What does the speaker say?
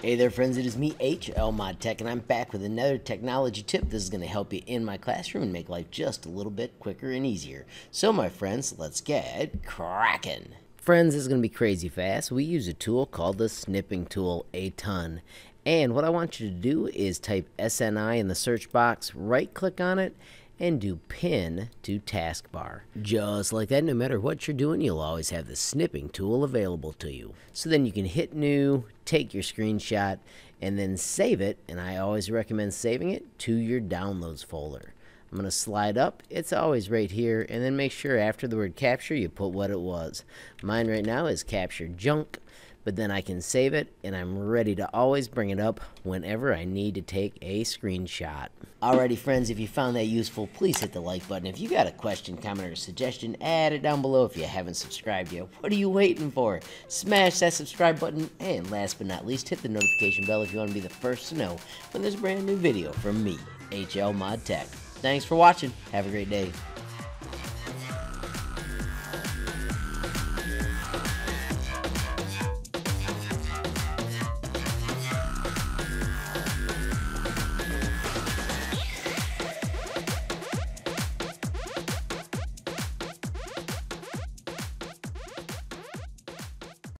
Hey there friends, it is me HL Mod Tech and I'm back with another technology tip. This is going to help you in my classroom and make life just a little bit quicker and easier. So my friends, let's get cracking. Friends, this is going to be crazy fast. We use a tool called the snipping tool a ton. And what I want you to do is type SNI in the search box, right click on it, and do pin to taskbar. Just like that, no matter what you're doing, you'll always have the snipping tool available to you. So then you can hit new, take your screenshot, and then save it, and I always recommend saving it to your downloads folder. I'm going to slide up. It's always right here. And then make sure after the word capture, you put what it was. Mine right now is capture junk but then I can save it and I'm ready to always bring it up whenever I need to take a screenshot. Alrighty friends, if you found that useful, please hit the like button. If you got a question, comment, or suggestion, add it down below if you haven't subscribed yet. What are you waiting for? Smash that subscribe button, and last but not least, hit the notification bell if you want to be the first to know when there's a brand new video from me, HL Mod Tech. Thanks for watching. Have a great day.